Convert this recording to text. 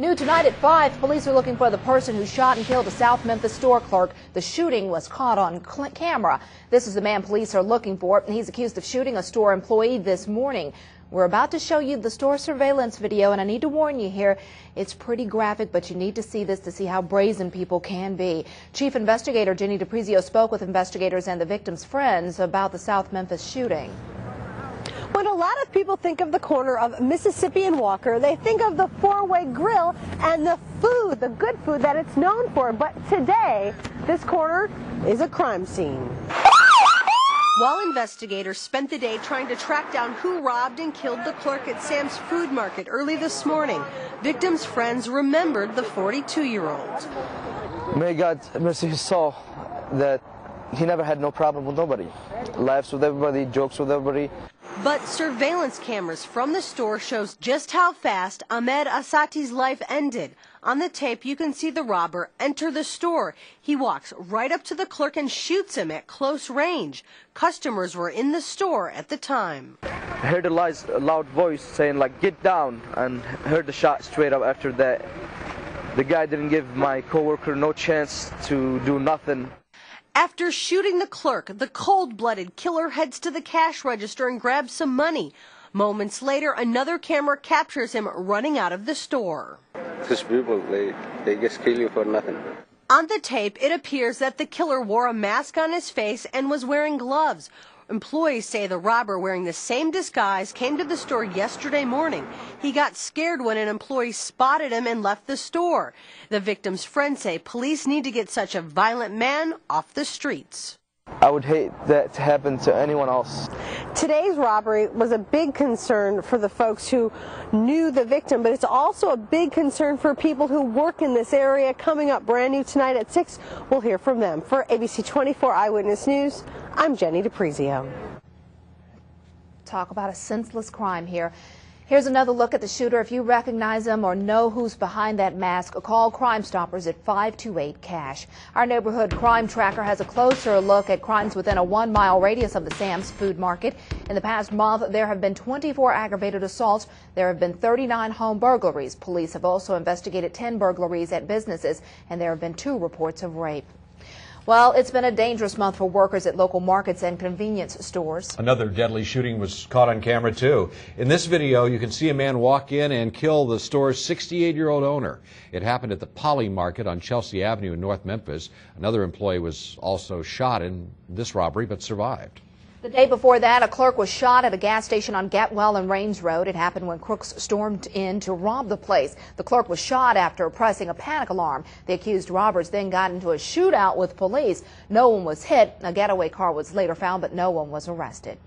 New tonight at 5, police are looking for the person who shot and killed a South Memphis store clerk. The shooting was caught on camera. This is the man police are looking for. And he's accused of shooting a store employee this morning. We're about to show you the store surveillance video, and I need to warn you here, it's pretty graphic, but you need to see this to see how brazen people can be. Chief Investigator Jenny DiPrizio spoke with investigators and the victim's friends about the South Memphis shooting. When a lot of people think of the corner of Mississippi and Walker, they think of the four-way grill and the food, the good food that it's known for. But today, this corner is a crime scene. While investigators spent the day trying to track down who robbed and killed the clerk at Sam's Food Market early this morning, victims' friends remembered the 42-year-old. May God mercy his soul that he never had no problem with nobody. Laughs with everybody, jokes with everybody. But surveillance cameras from the store shows just how fast Ahmed Asati's life ended. On the tape, you can see the robber enter the store. He walks right up to the clerk and shoots him at close range. Customers were in the store at the time. I heard a loud voice saying like, get down, and heard the shot straight up after that. The guy didn't give my coworker no chance to do nothing. After shooting the clerk, the cold-blooded killer heads to the cash register and grabs some money. Moments later, another camera captures him running out of the store. These people, they, they just kill you for nothing. On the tape, it appears that the killer wore a mask on his face and was wearing gloves. Employees say the robber wearing the same disguise came to the store yesterday morning. He got scared when an employee spotted him and left the store. The victim's friends say police need to get such a violent man off the streets. I would hate that to happen to anyone else. Today's robbery was a big concern for the folks who knew the victim, but it's also a big concern for people who work in this area. Coming up brand new tonight at 6, we'll hear from them. For ABC 24 Eyewitness News, I'm Jenny DiPrizio. Talk about a senseless crime here. Here's another look at the shooter. If you recognize him or know who's behind that mask, call Crime Stoppers at 528 Cash. Our neighborhood crime tracker has a closer look at crimes within a one mile radius of the Sam's Food Market. In the past month, there have been 24 aggravated assaults. There have been 39 home burglaries. Police have also investigated 10 burglaries at businesses, and there have been two reports of rape. Well, it's been a dangerous month for workers at local markets and convenience stores. Another deadly shooting was caught on camera, too. In this video, you can see a man walk in and kill the store's 68 year old owner. It happened at the Poly Market on Chelsea Avenue in North Memphis. Another employee was also shot in this robbery but survived. The day before that, a clerk was shot at a gas station on Getwell and Rains Road. It happened when crooks stormed in to rob the place. The clerk was shot after pressing a panic alarm. The accused robbers then got into a shootout with police. No one was hit. A getaway car was later found, but no one was arrested.